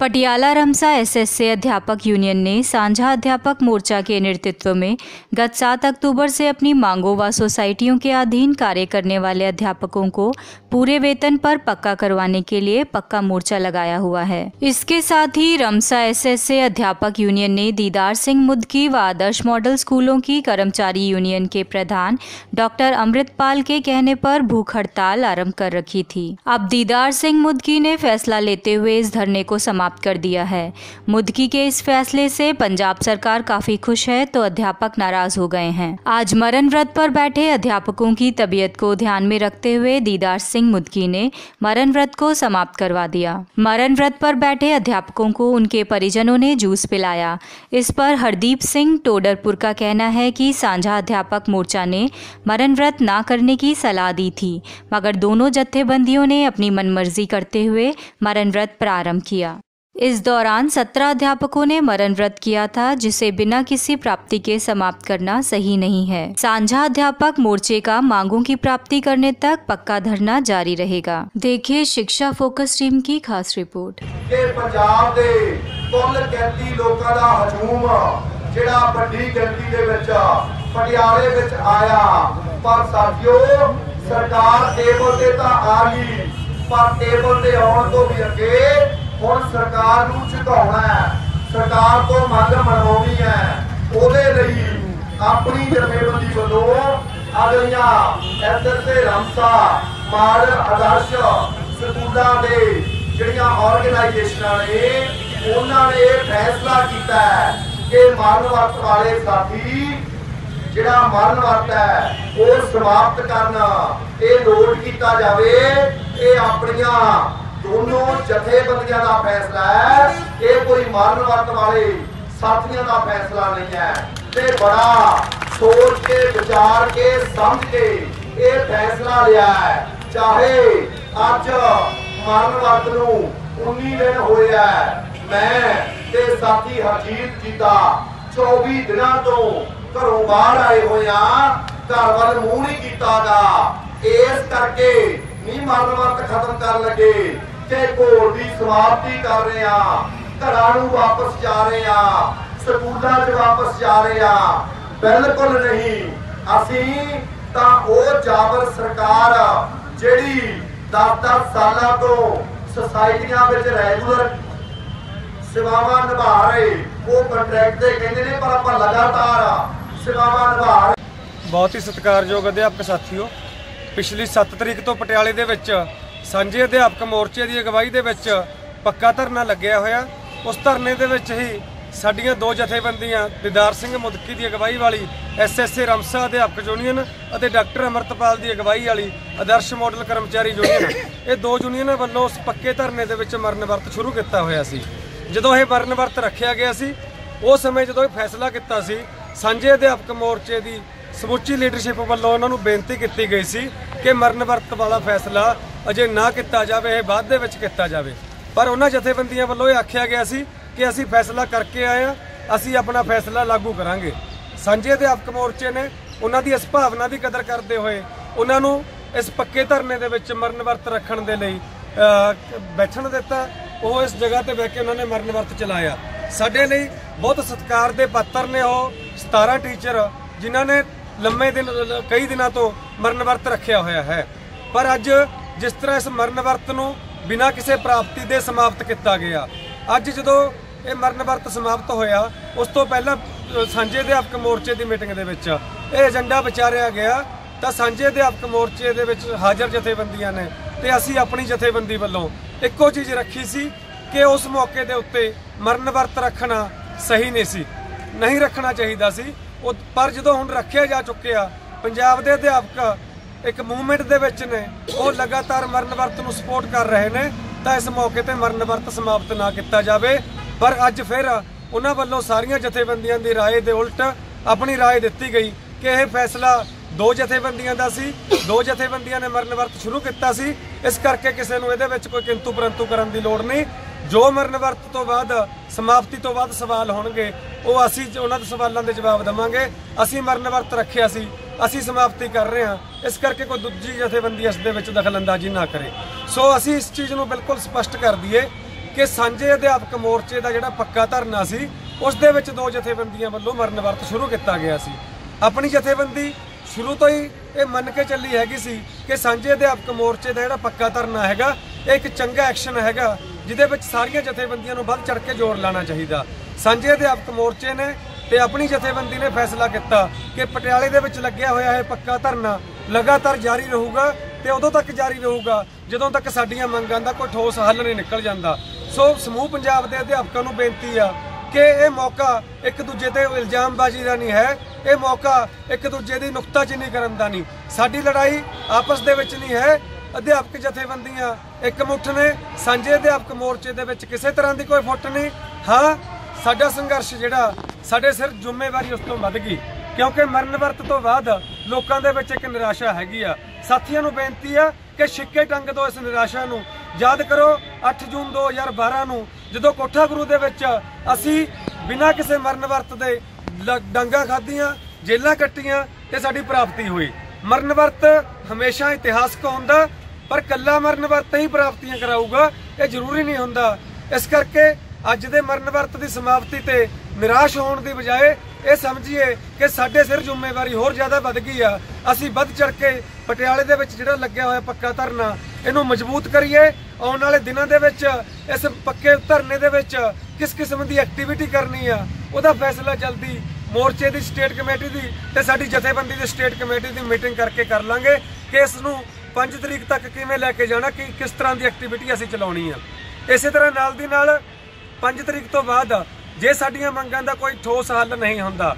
Patiala रमसा SSA अध्यापक union ने सांझा अध्यापक मोर्चा के नेतृत्व में गत सात अक्टूबर से अपनी मांगों व सोसाइटियों के अधीन कार्य करने वाले अध्यापकों को पूरे वेतन पर पक्का करवाने के लिए पक्का मोर्चा लगाया हुआ है। इसके साथ ही रमसा एसएसए अध्यापक यूनियन ने दीदार सिंह मुदकी व आदर्श मॉडल स्कूलों की कर्मचारी यूनियन के प्रधान डॉक्टर अमृतपाल के कहने पर भूख हड़ताल आरंभ कर रखी थी। अब दीदार सिंह मुदकी ने फैसला लेते हुए इस धरने को समाप्त कर दिया है। मुदकी के इस फैसले से पंजाब सरकार काफ़ी खुश है तो अध्यापक नाराज़ हो गए हैं। आज मरण व्रत पर बैठे अध्यापकों की तबीयत को ध्यान में रखते हुए दीदार सिंह मुदकी ने मरण व्रत को समाप्त करवा दिया। मरण व्रत पर बैठे अध्यापकों को उनके परिजनों ने जूस पिलाया। इस पर हरदीप सिंह टोडरपुर का कहना है कि साझा अध्यापक मोर्चा ने मरण व्रत ना करने की सलाह दी थी, मगर दोनों जत्थेबंदियों ने अपनी मनमर्जी करते हुए मरण व्रत प्रारंभ किया। इस दौरान सत्रह अध्यापकों ने मरण व्रत किया था जिसे बिना किसी प्राप्ति के समाप्त करना सही नहीं है साझा अध्यापक मोर्चे का मांगों की प्राप्ति करने तक पक्का धरना जारी रहेगा देखिए शिक्षा फोकस टीम की खास रिपोर्ट ਕਿ ਪੰਜਾਬ ਦੇ ਕੁੱਲ ਕੈਦੀ ਲੋਕਾਂ ਦਾ ਹਜੂਮ ਜਿਹੜਾ ਵੱਡੀ ਗਿਣਤੀ ਦੇ ਵਿੱਚ ਪਟਿਆਲੇ ਵਿੱਚ ਆਇਆ ਪਰ ਸਾਥੀਓ ਸਰਕਾਰ ਟੇਬਲ ਤੇ ਤਾਂ ਆ ਗਈ ਪਰ ਟੇਬਲ ਤੇ ਆਉਣ ਤੋਂ ਵੀ ਅੱਗੇ ਹੁਣ ਸਰਕਾਰ ਨੂੰ ਝੁਕਾਉਣਾ ਹੈ। ਸਰਕਾਰ ਤੋਂ ਮੰਗ ਮਨਵਾਉਣੀ ਹੈ। ਉਹਦੇ ਲਈ ਆਪਣੀ ਜਥੇਬੰਦੀ ਵੱਲੋਂ ਅਗਲੀਆਂ ਐਸਐਸਏ ਰਮਸਾ ਮਾਰ ਆਦਰਸ਼ ਸਕੂਲਾਂ ਦੇ ਜਿਹੜੀਆਂ ਆਰਗੇਨਾਈਜੇਸ਼ਨਾਂ ਨੇ, ਉਹਨਾਂ ਨੇ ਇਹ ਫੈਸਲਾ ਕੀਤਾ ਹੈ ਕਿ ਮਰਨ ਵਾਲੇ ਸਾਥੀ, ਜਿਹੜਾ ਮਰਨ ਹੈ, ਉਹ ਸਮਾਪਤ ਕਰਨਾ। ਇਹ ਨੋਟ ਕੀਤਾ ਜਾਵੇ ਇਹ ਆਪਣੀਆਂ ਦੋਨੋਂ ਜਥੇਬੰਦੀਆਂ ਦਾ ਫੈਸਲਾ ਹੈ ਇਹ ਕੋਈ ਮਰਨ ਵਰਤ ਵਾਲੇ ਸਾਥੀਆਂ ਦਾ ਫੈਸਲਾ ਨਹੀਂ ਹੈ। ਤੇ ਬੜਾ ਸੋਚ ਕੇ, ਵਿਚਾਰ ਕੇ, ਸਮਝ ਕੇ ਇਹ ਫੈਸਲਾ ਲਿਆ ਹੈ। ਚਾਹੇ ਅੱਜ ਮਰਨ ਵਰਤ ਨੂੰ 19 ਦਿਨ ਹੋਏ ਮੈਂ ਤੇ ਸਾਥੀ ਹਰਜੀਤ ਜੀ ਦਾ 24 ਦਿਨਾਂ ਤੋਂ ਘਰੋਂ ਬਾਹਰ ਆਏ ਹੋਏ ਆ ਘਰ ਵੱਲ ਮੂੰਹ ਨਹੀਂ ਕੀਤਾਗਾ ਇਸ ਕਰਕੇ ਨਹੀਂ ਮਰਨ ਵਰਤ ਖਤਮ ਕਰਨ ਲੱਗੇ। ਕਿ ਘੋਲ ਦੀ ਸਮਾਪਤੀ ਕਰ ਰਹੇ ਆ ਘਰਾਂ ਨੂੰ ਵਾਪਸ ਜਾ ਰਹੇ ਆ ਸਕੂਲਾਂ 'ਚ ਵਾਪਸ ਜਾ ਰਹੇ ਆ ਬਿਲਕੁਲ ਨਹੀਂ। ਅਸੀਂ ਤਾਂ ਉਹ ਜਾਬਰ ਸਰਕਾਰ ਜਿਹੜੀ 10-10 ਸਾਲਾਂ ਤੋਂ ਸੁਸਾਇਟੀਆਂ ਵਿੱਚ ਰੈਗੂਲਰ ਸੇਵਾਵਾਂ ਨਿਭਾ ਰਹੇ। ਉਹ ਕੰਟਰੈਕਟ ਤੇ ਕਹਿੰਦੇ ਨੇ, ਪਰ ਆਪਾਂ ਲਗਾਤਾਰ ਸੇਵਾਵਾਂ ਨਿਭਾ ਰਹੇ। ਬਹੁਤ ਹੀ ਸਤਿਕਾਰਯੋਗ ਅਧਿਆਪਕ ਸਾਥੀਓ, ਪਿਛਲੀ 7 ਤਰੀਕ ਤੋਂ ਪਟਿਆਲੇ ਦੇ ਵਿੱਚ ਸਾਂਝੇ ਅਧਿਆਪਕ ਮੋਰਚੇ ਦੀ ਅਗਵਾਈ ਦੇ ਵਿੱਚ ਪੱਕਾ ਧਰਨਾ ਲੱਗਿਆ ਹੋਇਆ। ਉਸ ਧਰਨੇ ਦੇ ਵਿੱਚ ਹੀ ਸਾਡੀਆਂ ਦੋ ਜਥੇਬੰਦੀਆਂ, ਦਿਦਾਰ ਸਿੰਘ ਮੁਦਕੀ ਦੀ ਅਗਵਾਈ ਵਾਲੀ ਐਸਐਸਏ ਰਮਸਾ ਅਧਿਆਪਕ ਯੂਨੀਅਨ ਅਤੇ ਡਾਕਟਰ ਅਮਰਤਪਾਲ ਦੀ ਅਗਵਾਈ ਵਾਲੀ ਆਦਰਸ਼ ਮਾਡਲ ਕਰਮਚਾਰੀ ਯੂਨੀਅਨ। ਇਹ ਦੋ ਯੂਨੀਅਨਾਂ ਵੱਲੋਂ ਉਸ ਪੱਕੇ ਧਰਨੇ ਦੇ ਵਿੱਚ ਮਰਨ ਵਰਤ ਸ਼ੁਰੂ ਕੀਤਾ ਹੋਇਆ ਸੀ। ਜਦੋਂ ਇਹ ਮਰਨ ਵਰਤ ਰੱਖਿਆ ਗਿਆ ਸੀ ਉਸ ਸਮੇਂ ਜਦੋਂ ਇਹ ਫੈਸਲਾ ਕੀਤਾ ਸੀ, ਸਾਂਝੇ ਅਧਿਆਪਕ ਮੋਰਚੇ ਦੀ ਸਮੁੱਚੀ ਲੀਡਰਸ਼ਿਪ ਵੱਲੋਂ ਉਹਨਾਂ ਨੂੰ ਬੇਨਤੀ ਕੀਤੀ ਗਈ ਸੀ ਕਿ ਮਰਨ ਵਰਤ ਵਾਲਾ ਫੈਸਲਾ ਅਜੇ ਨਾ ਕੀਤਾ ਜਾਵੇ, ਇਹ ਬਾਅਦ ਦੇ ਵਿੱਚ ਕੀਤਾ ਜਾਵੇ। ਪਰ ਉਹਨਾਂ ਜਥੇਬੰਦੀਆਂ ਵੱਲੋਂ ਇਹ ਆਖਿਆ ਗਿਆ ਸੀ ਕਿ ਅਸੀਂ ਫੈਸਲਾ ਕਰਕੇ ਆਏ ਆ ਅਸੀਂ ਆਪਣਾ ਫੈਸਲਾ ਲਾਗੂ ਕਰਾਂਗੇ। ਸਾਂਝੇ ਅਧਿਆਪਕ ਮੋਰਚੇ ਨੇ ਉਹਨਾਂ ਦੀ ਇਸ ਭਾਵਨਾ ਦੀ ਕਦਰ ਕਰਦੇ ਹੋਏ ਉਹਨਾਂ ਨੂੰ ਇਸ ਪੱਕੇ ਧਰਨੇ ਦੇ ਵਿੱਚ ਮਰਨ ਵਰਤ ਰੱਖਣ ਦੇ ਲਈ ਬੈਠਣ ਦਿੱਤਾ। ਉਹ ਇਸ ਜਗ੍ਹਾ ਤੇ ਬਹਿ ਕੇ ਉਹਨਾਂ ਨੇ ਮਰਨ ਵਰਤ ਚਲਾਇਆ। ਸਾਡੇ ਲਈ ਬਹੁਤ ਸਤਿਕਾਰ ਦੇ ਪਾਤਰ ਨੇ ਉਹ 17 ਟੀਚਰ, ਜਿਨ੍ਹਾਂ ਨੇ ਲੰਮੇ ਦਿਨ, ਕਈ ਦਿਨਾਂ ਤੋਂ ਮਰਨ ਵਰਤ ਰੱਖਿਆ ਹੋਇਆ ਹੈ। ਪਰ ਅੱਜ ਜਿਸ ਤਰ੍ਹਾਂ ਇਸ ਮਰਨ ਵਰਤ ਨੂੰ ਬਿਨਾਂ ਕਿਸੇ ਪ੍ਰਾਪਤੀ ਦੇ ਸਮਾਪਤ ਕੀਤਾ ਗਿਆ। ਅੱਜ ਜਦੋਂ ਇਹ ਮਰਨ ਵਰਤ ਸਮਾਪਤ ਹੋਇਆ, ਉਸ ਤੋਂ ਪਹਿਲਾਂ ਸਾਂਝੇ ਅਧਿਆਪਕ ਮੋਰਚੇ ਦੀ ਮੀਟਿੰਗ ਦੇ ਵਿੱਚ ਇਹ ਏਜੰਡਾ ਵਿਚਾਰਿਆ ਗਿਆ, ਤਾਂ ਸਾਂਝੇ ਅਧਿਆਪਕ ਮੋਰਚੇ ਦੇ ਵਿੱਚ ਹਾਜ਼ਰ ਜਥੇਬੰਦੀਆਂ ਨੇ ਤੇ ਅਸੀਂ ਆਪਣੀ ਜਥੇਬੰਦੀ ਵੱਲੋਂ ਇੱਕੋ ਚੀਜ਼ ਰੱਖੀ ਸੀ ਕਿ ਉਸ ਮੌਕੇ ਦੇ ਉੱਤੇ ਮਰਨ ਵਰਤ ਰੱਖਣਾ ਸਹੀ ਨਹੀਂ ਸੀ, ਨਹੀਂ ਰੱਖਣਾ ਚਾਹੀਦਾ ਸੀ। ਉਹ ਪਰ ਜਦੋਂ ਹੁਣ ਰੱਖਿਆ ਜਾ ਚੁੱਕਿਆ, ਪੰਜਾਬ ਦੇ ਅਧਿਆਪਕ ਇੱਕ ਮੂਵਮੈਂਟ ਦੇ ਵਿੱਚ ਨੇ ਉਹ ਲਗਾਤਾਰ ਮਰਨ ਵਰਤ ਨੂੰ ਸਪੋਰਟ ਕਰ ਰਹੇ ਨੇ ਤਾਂ ਇਸ ਮੌਕੇ ਤੇ ਮਰਨ ਵਰਤ ਸਮਾਪਤ ਨਾ ਕੀਤਾ ਜਾਵੇ ਪਰ ਅੱਜ ਫਿਰ ਉਹਨਾਂ ਵੱਲੋਂ ਸਾਰੀਆਂ ਜਥੇਬੰਦੀਆਂ ਦੀ رائے ਦੇ ਉਲਟ ਆਪਣੀ رائے ਦਿੱਤੀ ਗਈ ਕਿ ਇਹ ਫੈਸਲਾ ਦੋ ਜਥੇਬੰਦੀਆਂ ਦਾ ਸੀ ਦੋ ਜਥੇਬੰਦੀਆਂ ਨੇ ਮਰਨ ਵਰਤ ਸ਼ੁਰੂ ਕੀਤਾ ਸੀ ਇਸ ਕਰਕੇ ਕਿਸੇ ਨੂੰ ਇਹਦੇ ਵਿੱਚ ਕੋਈ ਕਿੰਤੂ ਪਰੰਤੂ ਕਰਨ ਦੀ ਲੋੜ ਨਹੀਂ ਜੋ ਮਰਨ ਵਰਤ ਤੋਂ ਬਾਅਦ ਸਮਾਪਤੀ ਤੋਂ ਬਾਅਦ ਸਵਾਲ ਹੋਣਗੇ ਉਹ ਅਸੀਂ ਉਹਨਾਂ ਦੇ ਸਵਾਲਾਂ ਦੇ ਜਵਾਬ ਦੇਵਾਂਗੇ ਅਸੀਂ ਮਰਨ ਵਰਤ ਰੱਖਿਆ ਸੀ ਅਸੀਂ ਸਮਾਪਤੀ ਕਰ ਰਹੇ ਹਾਂ। ਇਸ ਕਰਕੇ ਕੋਈ ਦੂਜੀ ਜਥੇਬੰਦੀ ਇਸ ਦੇ ਵਿੱਚ ਦਖਲਅੰਦਾਜ਼ੀ ਨਾ ਕਰੇ। ਸੋ ਅਸੀਂ ਇਸ ਚੀਜ਼ ਨੂੰ ਬਿਲਕੁਲ ਸਪਸ਼ਟ ਕਰ ਦਈਏ ਕਿ ਸਾਂਝੇ ਅਧਿਆਪਕ ਮੋਰਚੇ ਦਾ ਜਿਹੜਾ ਪੱਕਾ ਧਰਨਾ ਸੀ, ਉਸ ਦੇ ਵਿੱਚ ਦੋ ਜਥੇਬੰਦੀਆਂ ਵੱਲੋਂ ਮਰਨ ਵਰਤ ਸ਼ੁਰੂ ਕੀਤਾ ਗਿਆ ਸੀ। ਆਪਣੀ ਜਥੇਬੰਦੀ ਸ਼ੁਰੂ ਤੋਂ ਹੀ ਇਹ ਮੰਨ ਕੇ ਚੱਲੀ ਹੈਗੀ ਸੀ ਕਿ ਸਾਂਝੇ ਅਧਿਆਪਕ ਮੋਰਚੇ ਦਾ ਜਿਹੜਾ ਪੱਕਾ ਧਰਨਾ ਹੈਗਾ, ਇਹ ਇੱਕ ਚੰਗਾ ਐਕਸ਼ਨ ਹੈਗਾ, ਜਿਹਦੇ ਵਿੱਚ ਸਾਰੀਆਂ ਜਥੇਬੰਦੀਆਂ ਨੂੰ ਵੱਧ ਚੜ ਕੇ ਜ਼ੋਰ ਲਾਣਾ ਚਾਹੀਦਾ। ਸਾਂਝੇ ਅਧਿਆਪਕ ਮੋਰਚੇ ਨੇ ਤੇ ਆਪਣੀ ਜਥੇਬੰਦੀ ਨੇ ਫੈਸਲਾ ਕੀਤਾ ਕਿ ਪਟਿਆਲੇ ਦੇ ਵਿੱਚ ਲੱਗਿਆ ਹੋਇਆ ਇਹ ਪੱਕਾ ਧਰਨਾ ਲਗਾਤਾਰ ਜਾਰੀ ਰਹੂਗਾ ਤੇ ਉਦੋਂ ਤੱਕ ਜਾਰੀ ਰਹੂਗਾ, ਜਦੋਂ ਤੱਕ ਸਾਡੀਆਂ ਮੰਗਾਂ ਦਾ ਕੋਈ ਠੋਸ ਹੱਲ ਨਹੀਂ ਨਿਕਲ ਜਾਂਦਾ। ਸੋ ਸਮੂਹ ਪੰਜਾਬ ਦੇ ਅਧਿਆਪਕਾਂ ਨੂੰ ਬੇਨਤੀ ਆ ਕਿ ਇਹ ਮੌਕਾ ਇੱਕ ਦੂਜੇ ਤੇ ਇਲਜ਼ਾਮਬਾਜ਼ੀ ਦਾ ਨਹੀਂ ਹੈ, ਇਹ ਮੌਕਾ ਇੱਕ ਦੂਜੇ ਦੀ ਨੁਕਤਾਚੀਨੀ ਕਰਨ ਦਾ ਨਹੀਂ। ਸਾਡੀ ਲੜਾਈ ਆਪਸ ਦੇ ਵਿੱਚ ਨਹੀਂ ਹੈ, ਅਧਿਆਪਕ ਜਥੇਬੰਦੀਆਂ ਇੱਕ ਮੁੱਠ ਨੇ, ਸਾਂਝੇ ਅਧਿਆਪਕ ਮੋਰਚੇ ਦੇ ਵਿੱਚ ਕਿਸੇ ਤਰ੍ਹਾਂ ਦੀ ਕੋਈ ਫੁੱਟ ਨਹੀਂ। ਹਾਂ, ਸਾਡਾ ਸੰਘਰਸ਼ ਜਿਹੜਾ ਸਾਡੇ ਸਿਰ ਜ਼ਿੰਮੇਵਾਰੀ ਉਸ ਤੋਂ ਵੱਧ ਗਈ, ਕਿਉਂਕਿ ਮਰਨ ਵਰਤ ਤੋਂ ਬਾਅਦ ਲੋਕਾਂ ਦੇ ਵਿੱਚ ਇੱਕ ਨਿਰਾਸ਼ਾ ਹੈਗੀ ਆ। ਸਾਥੀਆਂ ਨੂੰ ਬੇਨਤੀ ਆ ਕਿ ਛਿੱਕੇ ਟੰਗ ਦੋ ਇਸ ਨਿਰਾਸ਼ਾ ਨੂੰ। ਯਾਦ ਕਰੋ 8 ਜੂਨ 2012 ਨੂੰ ਜਦੋਂ ਕੋਠਾ ਗੁਰੂ ਦੇ ਵਿੱਚ ਅਸੀਂ ਬਿਨਾਂ ਕਿਸੇ ਮਰਨ ਵਰਤ ਦੇ ਲ- ਡਾਂਗਾ ਖਾਧੀਆਂ, ਜੇਲਾਂ ਕੱਟੀਆਂ ਤੇ ਸਾਡੀ ਪ੍ਰਾਪਤੀ ਹੋਈ। ਮਰਨ ਵਰਤ ਹਮੇਸ਼ਾ ਇਤਿਹਾਸਕ ਹੁੰਦਾ, ਪਰ ਕੱਲਾ ਮਰਨ ਵਰਤ ਹੀ ਪ੍ਰਾਪਤੀਆਂ ਕਰਾਊਗਾ, ਇਹ ਜ਼ਰੂਰੀ ਨਹੀਂ ਹੁੰਦਾ। ਇਸ ਕਰਕੇ ਅੱਜ ਦੇ ਮਰਨ ਵਰਤ ਦੀ ਸਮਾਪਤੀ ਤੇ ਨਿਰਾਸ਼ ਹੋਣ ਦੀ ਬਜਾਏ ਇਹ ਸਮਝੀਏ ਕਿ ਸਾਡੇ ਸਿਰ ਜ਼ਿੰਮੇਵਾਰੀ ਹੋਰ ਜ਼ਿਆਦਾ ਵੱਧ ਗਈ ਆ। ਅਸੀਂ ਵੱਧ ਚੜ ਕੇ ਪਟਿਆਲੇ ਦੇ ਵਿੱਚ ਜਿਹੜਾ ਲੱਗਿਆ ਹੋਇਆ ਪੱਕਾ ਧਰਨਾ, ਇਹਨੂੰ ਮਜ਼ਬੂਤ ਕਰੀਏ। ਆਉਣ ਵਾਲੇ ਦਿਨਾਂ ਦੇ ਵਿੱਚ ਇਸ ਪੱਕੇ ਧਰਨੇ ਦੇ ਵਿੱਚ ਕਿਸ ਕਿਸਮ ਦੀ ਐਕਟੀਵਿਟੀ ਕਰਨੀ ਆ, ਉਹਦਾ ਫੈਸਲਾ ਜਲਦੀ ਮੋਰਚੇ ਦੀ ਸਟੇਟ ਕਮੇਟੀ ਦੀ ਤੇ ਸਾਡੀ ਜਥੇਬੰਦੀ ਦੀ ਸਟੇਟ ਕਮੇਟੀ ਦੀ ਮੀਟਿੰਗ ਕਰਕੇ ਕਰ ਲਾਂਗੇ ਕਿ ਇਸ ਨੂੰ 5 ਤਰੀਕ ਤੱਕ ਕਿਵੇਂ ਲੈ ਕੇ ਜਾਣਾ, ਕਿ ਕਿਸ ਤਰ੍ਹਾਂ ਦੀ ਐਕਟੀਵਿਟੀ ਅਸੀਂ ਚਲਾਉਣੀ ਆ। ਇਸੇ ਤਰ੍ਹਾਂ ਨਾਲ ਦੀ ਨਾਲ 5 ਤਰੀਕ ਤੋਂ ਬਾਅਦ ਜੇ ਸਾਡੀਆਂ ਮੰਗਾਂ ਦਾ ਕੋਈ ਠੋਸ ਹੱਲ ਨਹੀਂ ਹੁੰਦਾ,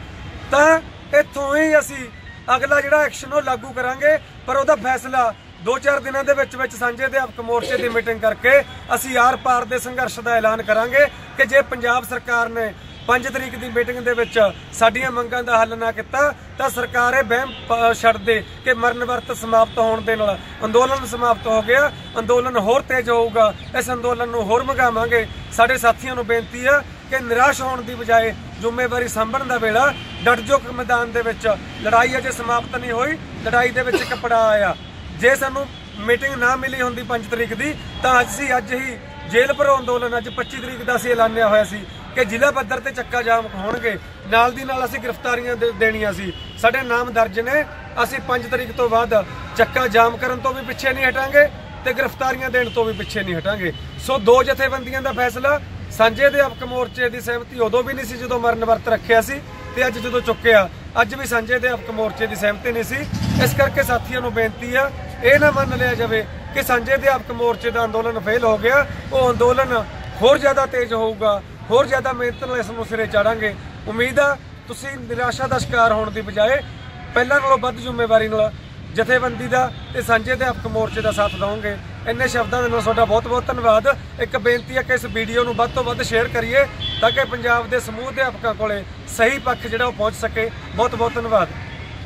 ਤਾਂ ਇੱਥੋਂ ਹੀ ਅਸੀਂ ਅਗਲਾ ਜਿਹੜਾ ਐਕਸ਼ਨ ਉਹ ਲਾਗੂ ਕਰਾਂਗੇ। ਪਰ ਉਹਦਾ ਫੈਸਲਾ 2-4 ਦਿਨਾਂ ਦੇ ਵਿੱਚ ਵਿੱਚ ਸਾਂਝੇ ਅਧਿਆਪਕ ਮੋਰਚੇ ਦੀ ਮੀਟਿੰਗ ਕਰਕੇ ਅਸੀਂ ਆਰ-ਪਾਰ ਦੇ ਸੰਘਰਸ਼ ਦਾ ਐਲਾਨ ਕਰਾਂਗੇ ਕਿ ਜੇ ਪੰਜਾਬ ਸਰਕਾਰ ਨੇ 5 ਤਰੀਕ ਦੀ ਮੀਟਿੰਗ ਦੇ ਵਿੱਚ ਸਾਡੀਆਂ ਮੰਗਾਂ ਦਾ ਹੱਲ ਨਾ ਕੀਤਾ, ਤਾਂ ਸਰਕਾਰ ਇਹ ਵਹਿਮ ਪ- ਛੱਡ ਦੇ ਕਿ ਮਰਨ ਵਰਤ ਸਮਾਪਤ ਹੋਣ ਦੇ ਨਾਲ ਅੰਦੋਲਨ ਸਮਾਪਤ ਹੋ ਗਿਆ, ਅੰਦੋਲਨ ਹੋਰ ਤੇਜ਼ ਹੋਊਗਾ, ਇਸ ਅੰਦੋਲਨ ਨੂੰ ਹੋਰ ਮਗਾਵਾਂਗੇ। ਸਾਡੇ ਸਾਥੀਆਂ ਨੂੰ ਬੇਨਤੀ ਆ ਕਿ ਨਿਰਾਸ਼ ਹੋਣ ਦੀ ਬਜਾਏ ਜ਼ਿੰਮੇਵਾਰੀ ਸੰਭਣ ਦਾ ਵੇਲਾ ਡਟ ਜੋ ਮੈਦਾਨ ਦੇ ਵਿੱਚ ਲੜਾਈ ਅਜੇ ਸਮਾਪਤ ਨਹੀਂ ਹੋਈ, ਲੜਾਈ ਦੇ ਵਿੱਚ ਕਪੜਾ ਆਇਆ। ਜੇ ਸਾਨੂੰ ਮੀਟਿੰਗ ਨਾ ਮਿਲੀ ਹੁੰਦੀ 5 ਤਰੀਕ ਦੀ, ਤਾਂ ਅੱਜ ਅਸੀਂ ਅੱਜ ਹੀ ਜੇਲ੍ਹ ਭਰੋ ਅੰਦੋਲਨ, ਅੱਜ 25 ਤਰੀਕ ਦਾ ਅਸੀਂ ਐਲਾਨਿਆ ਹੋਇਆ ਸੀ। ਕਿ ਜ਼ਿਲ੍ਹਾ ਪੱਧਰ ਤੇ ਚੱਕਾ ਜਾਮ ਹੋਣਗੇ। ਨਾਲ ਦੀ ਨਾਲ ਅਸੀਂ ਗ੍ਰਿਫਤਾਰੀਆਂ ਦੇਣੀਆਂ ਸੀ। ਸਾਡੇ ਨਾਮ ਦਰਜ ਨੇ। ਅਸੀਂ 5 ਤਰੀਕ ਤੋਂ ਬਾਅਦ ਚੱਕਾ ਜਾਮ ਕਰਨ ਤੋਂ ਵੀ ਪਿੱਛੇ ਨਹੀਂ ਹਟਾਂਗੇ ਤੇ ਗ੍ਰਿਫਤਾਰੀਆਂ ਦੇਣ ਤੋਂ ਵੀ ਪਿੱਛੇ ਨਹੀਂ ਹਟਾਂਗੇ। ਸੋ ਦੋ ਜਥੇਬੰਦੀਆਂ ਦਾ ਫੈਸਲਾ, ਸਾਂਝੇ ਅਧਿਆਪਕ ਮੋਰਚੇ ਦੀ ਸਹਿਮਤੀ ਉਦੋਂ ਵੀ ਨਹੀਂ ਸੀ ਜਦੋਂ ਮਰਨ ਵਰਤ ਰੱਖਿਆ ਸੀ ਤੇ ਅੱਜ ਜਦੋਂ ਚੁੱਕਿਆ, ਅੱਜ ਵੀ ਸਾਂਝੇ ਅਧਿਆਪਕ ਮੋਰਚੇ ਦੀ ਸਹਿਮਤੀ ਨਹੀਂ ਸੀ। ਇਸ ਕਰਕੇ ਸਾਥੀਆਂ ਨੂੰ ਬੇਨਤੀ ਆ, ਇਹ ਨਾ ਮੰਨ ਲਿਆ ਜਾਵੇ ਕਿ ਸਾਂਝੇ ਅਧਿਆਪਕ ਮੋਰਚੇ ਦਾ ਅੰਦੋਲਨ ਫੇਲ ਹੋ ਗਿਆ। ਉਹ ਅੰਦੋਲਨ ਹੋਰ ਜ਼ਿਆਦਾ ਤੇਜ਼ ਹੋਊਗਾ। ਹੋਰ ਜ਼ਿਆਦਾ ਮਿਹਨਤ ਨਾਲ ਇਸ ਨੂੰ ਸਿਰੇ ਚਾੜਾਂਗੇ। ਉਮੀਦ ਆ ਤੁਸੀਂ ਨਿਰਾਸ਼ਾ ਦਾ ਸ਼ਿਕਾਰ ਹੋਣ ਦੀ ਬਜਾਏ ਪਹਿਲਾਂ ਨਾਲੋਂ ਵੱਧ ਜ਼ਿੰਮੇਵਾਰੀ ਨਾਲ ਜਥੇਬੰਦੀ ਦਾ ਤੇ ਸਾਂਝੇ ਅਧਿਆਪਕ ਮੋਰਚੇ ਦਾ ਸਾਥ ਦਵੋਗੇ। ਇੰਨੇ ਸ਼ਬਦਾਂ ਦੇ ਨਾਲ ਤੁਹਾਡਾ ਬਹੁਤ-ਬਹੁਤ ਧੰਨਵਾਦ। ਇੱਕ ਬੇਨਤੀ ਹੈ ਕਿ ਇਸ ਵੀਡੀਓ ਨੂੰ ਵੱਧ ਤੋਂ ਵੱਧ ਸ਼ੇਅਰ ਕਰੀਏ ਤਾਂ ਕਿ ਪੰਜਾਬ ਦੇ ਸਮੂਹ ਅਧਿਆਪਕਾਂ ਕੋਲੇ ਸਹੀ ਪੱਖ ਜਿਹੜਾ ਉਹ ਪਹੁੰਚ ਸਕੇ। ਬਹੁਤ-ਬਹੁਤ ਧੰਨਵਾਦ।